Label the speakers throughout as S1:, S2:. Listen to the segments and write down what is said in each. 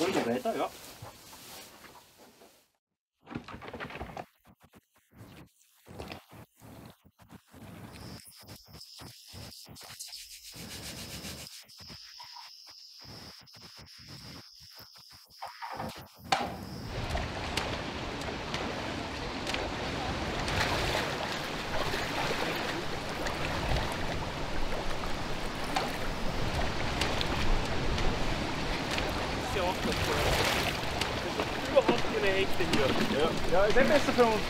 S1: これもネタよ。Das so. Überhaupt keine Hechte hier. Ja, ja ist eh besser für uns.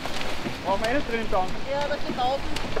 S1: Brauchen wir eh nicht drin dann.
S2: Ja, das sind Tauben.